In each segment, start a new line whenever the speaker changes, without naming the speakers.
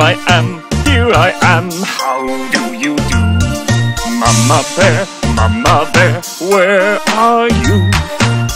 I am, here I am. how do you do? Mama bear, mama bear, where are you?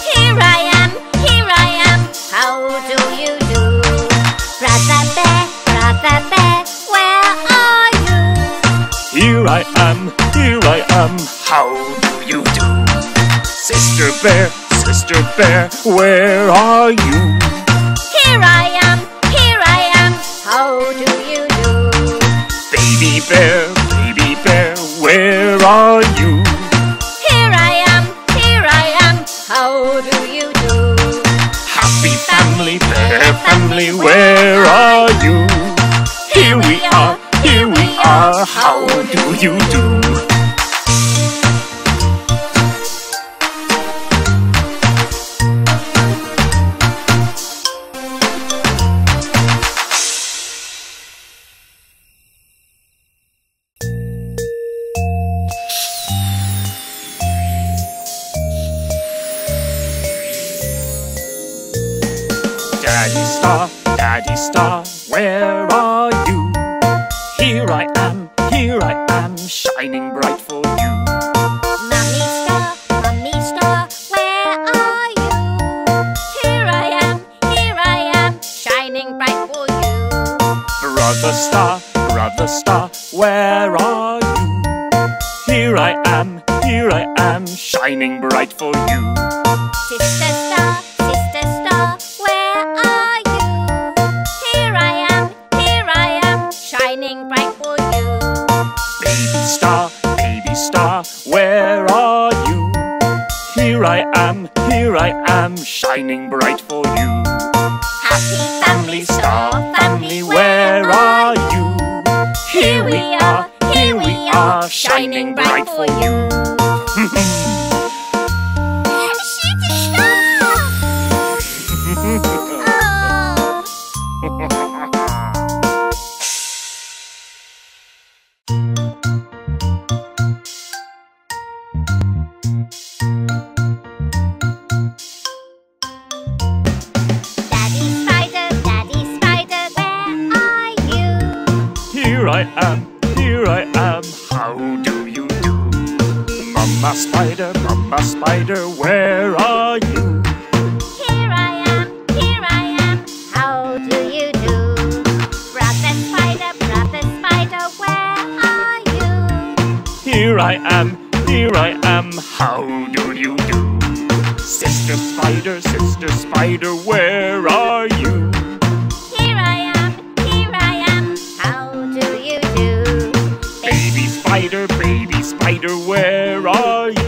Here I am, here I am, how do you do? Brother bear, brother bear, where are you?
Here I am, here I am, how do you do? Sister bear, sister bear, where are you?
Here I am,
bear, baby bear, where are you?
Here I am, here I am, how do you do?
Happy family, bear family, where are you? Here we are, here we are, how do you do? Daddy Star, Daddy Star, where are you? Here I am, here I am, shining bright for you.
Mummy star, mummy star, where are you? Here I am, here I am, shining bright for you.
Brother Star, Brother Star, where are you? Here I am, here I am, shining bright for you.
Sister are, shining bright for you. Shooting! Oh. Daddy Spider, Daddy Spider, where are you?
Here I am, here I am, Mama Spider, Mama Spider, where are you?
Here I am, here I am, how do you do? Brother Spider, Brother Spider, where are you?
Here I am, here I am, how do you do? Sister Spider, Sister Spider, where are you? Spider, where are you?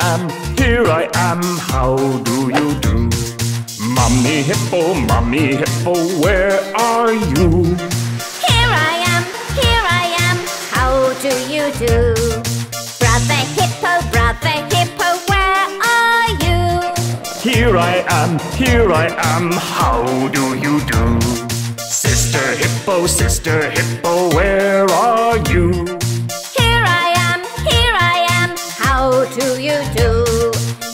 Am, here I am, how do you do?
Mommy Hippo, Mommy Hippo, where are you?
Here I am, here I am, how do you do? Brother Hippo, Brother Hippo, where are you?
Here I am, here I am, how do you do? Sister Hippo, Sister Hippo, where are you?
Do you do?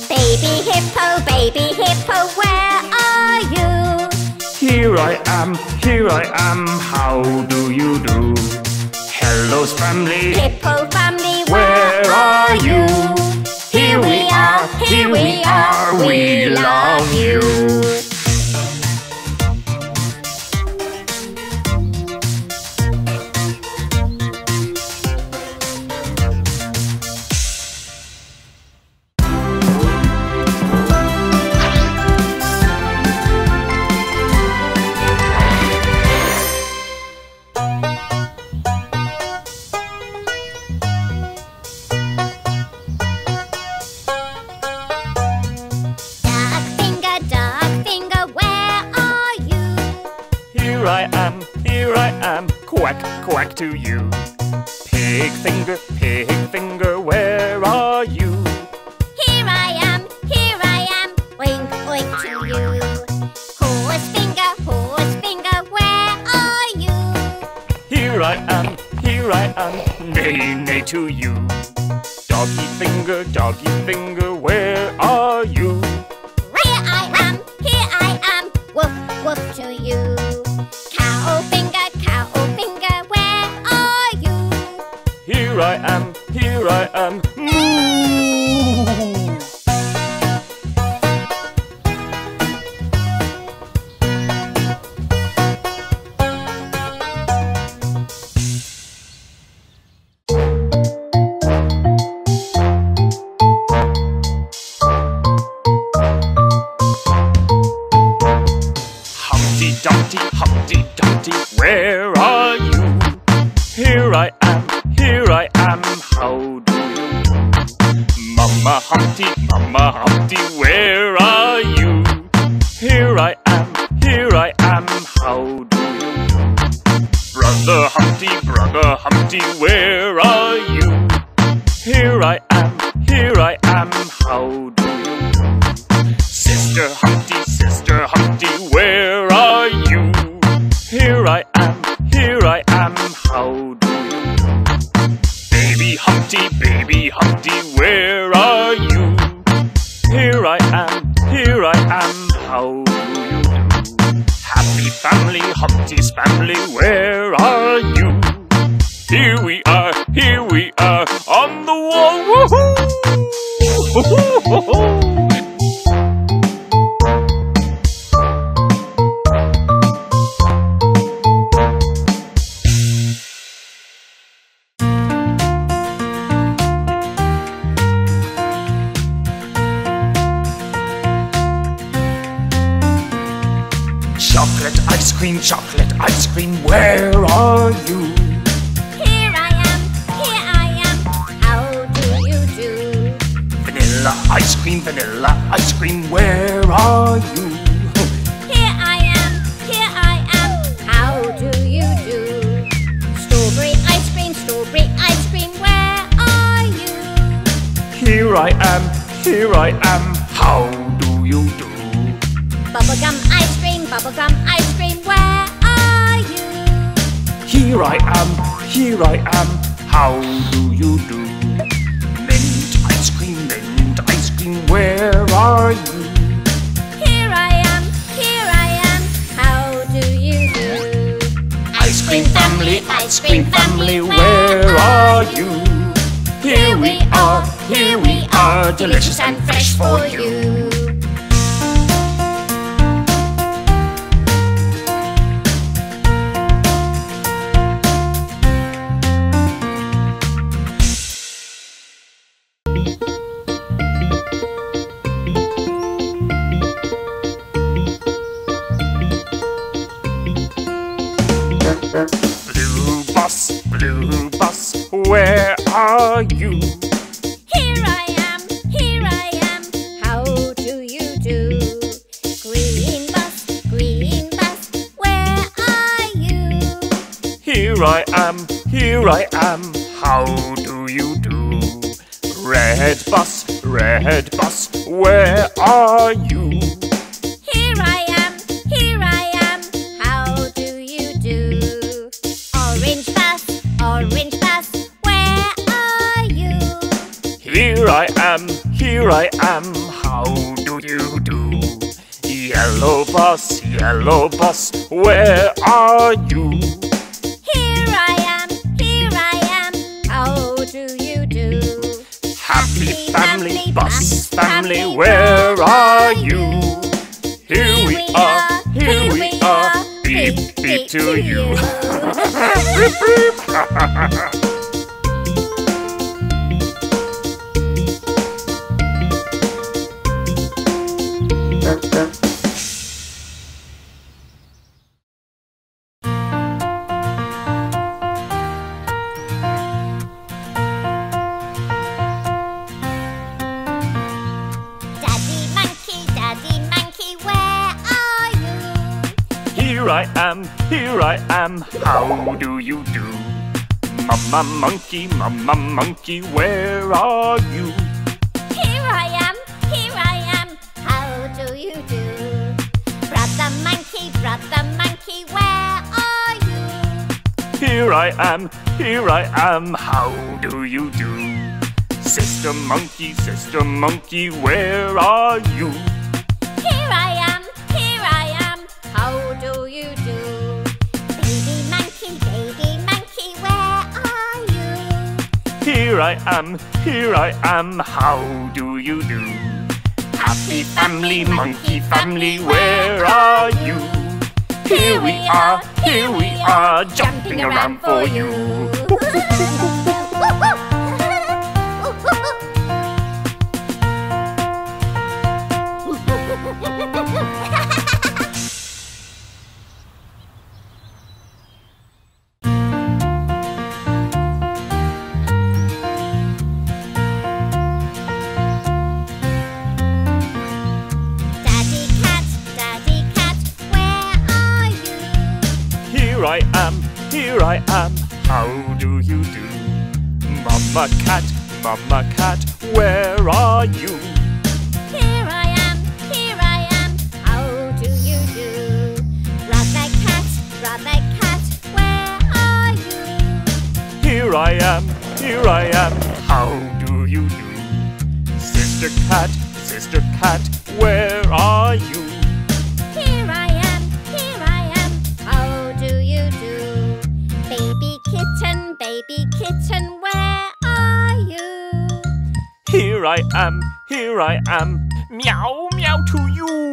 Baby Hippo, Baby Hippo, where are you?
Here I am, here I am, how do you do? Hello, family,
Hippo family,
where are you?
Here we are, here we are, we love you.
Back to you. Pig finger, pig finger, where are you?
Here I am, here I am, oink oink to you. Horse finger, horse finger, where are you?
Here I am, here I am, nay, nay to you. Doggy finger, doggy finger, where are you? Humpty, Mama Humpty, where are you? Here I am, here I am, how do you do? Brother Humpty, Brother Humpty, where are you? Here I am, here I am, how do you do? Sister Humpty, Sister Humpty, where are you? Here I am, here I am, how do you do? Baby Humpty, Baby Humpty, Humpty's family, where are you? Here we are, here we are, on the wall, woohoo! Ice cream, vanilla ice cream, where are you?
Here I am, here I am, how do you do? Strawberry ice cream, strawberry ice cream, where are you?
Here I am, here I am, how do you do?
Bubblegum ice cream, bubblegum ice cream, where are you?
Here I am, here I am, how do you do? Where are you?
Here I am, here I am, how do you do?
Ice cream family, ice cream family, where are you? Here we are, here we are, delicious and fresh for you. Blue bus, blue bus, where are you?
Here I am, here I am, how do you do? Green bus, green bus, where are you?
Here I am, here I am, how do you do? Red bus, red bus, where are you?
Here I am, how do you do?
Yellow bus, yellow bus, where are you?
Here I am, here I am, how do you do?
Happy family, bus family, where are you? Here we are, here we are, beep beep to you. Beep, beep. Here I am, here I am, how do you do? Mama monkey, mama monkey, where are you?
Here I am, here I am. How do you do? Brother monkey, brother monkey, where are you?
Here I am, here I am, how do you do? Sister monkey, sister monkey, where are you?
Here I am, Here I am,
here I am, how do you do? Happy family, monkey family, where are you? Here we are, here we are, jumping around for you. here I am, how do you do? Mama cat, mama cat, where are you?
Here I am, here I am. How do you do? Cat, cat, where are you?
Here I am, here I am, how do you do? Sister cat, sister cat, Here I am, here I am, meow meow to you.